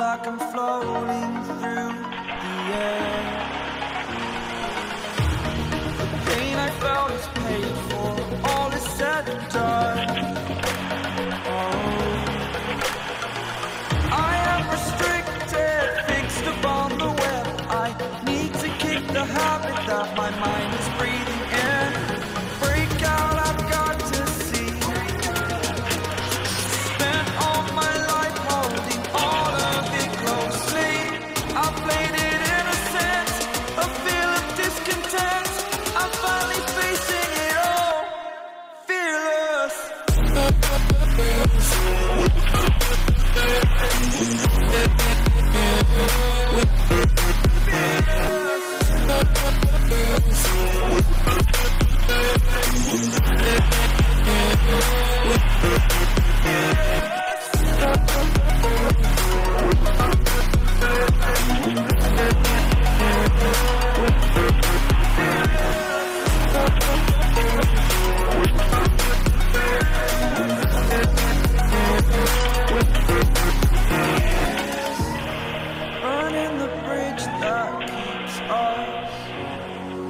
like I'm floating through the air. The pain I felt is paid for, all is said and done. Oh. I am restricted, fixed upon the web. I need to kick the habit that my mind